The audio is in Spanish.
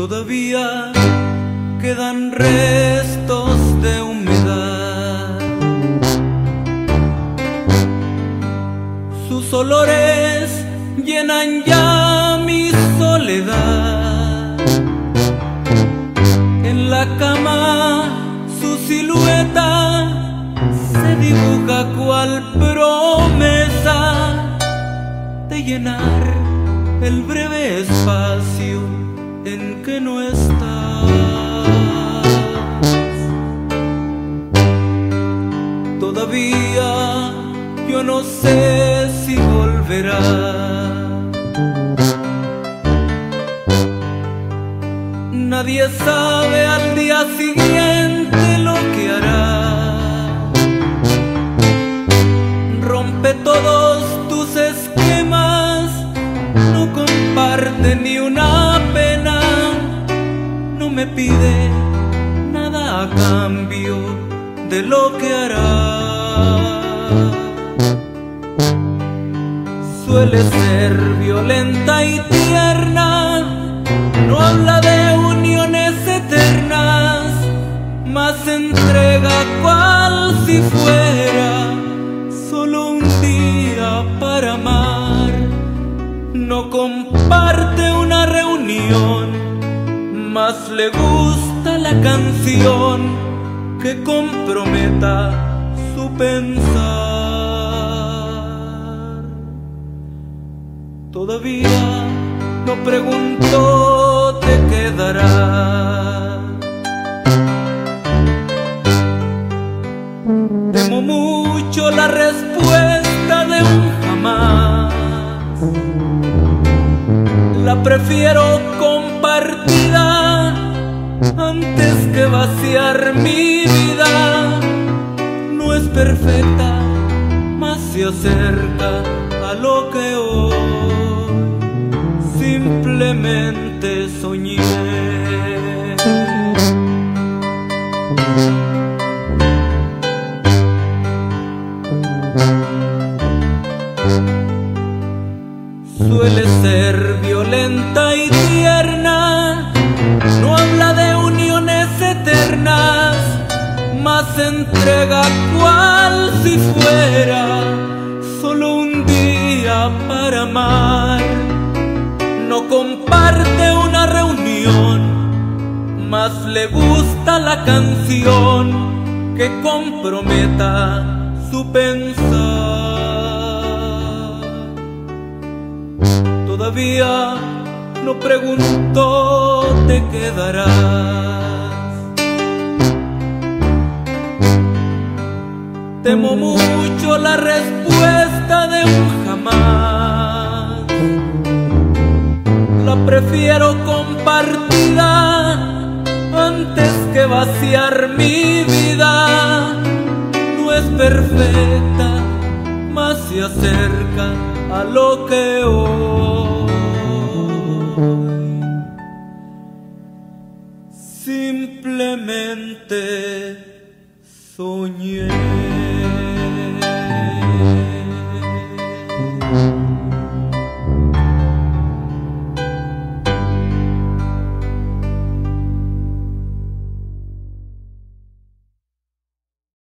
Todavía quedan restos de humedad. Sus olores llenan ya mi soledad. En la cama su silueta se dibuja cual promesa de llenar el breve espacio en que no estás. Todavía yo no sé si volverá. Nadie sabe al día siguiente pide nada a cambio de lo que hará. Suele ser violenta y tierna, no habla de uniones eternas, más entrega cual si fuera solo un día para amar. No comparte una reunión, más le gusta la canción que comprometa su pensar. Todavía no pregunto, te quedará. Temo mucho la respuesta de un jamás. La prefiero compartida antes que vaciar mi vida. No es perfecta, más se acerca a lo que hoy simplemente soñé. Suele ser violenta y más entrega cual si fuera solo un día para amar. No comparte una reunión, más le gusta la canción que comprometa su pensar. Todavía no pregunto, te quedarás. Temo mucho la respuesta de un jamás. La prefiero compartida antes que vaciar mi vida. No es perfecta, más se acerca a lo que hoy simplemente soñé.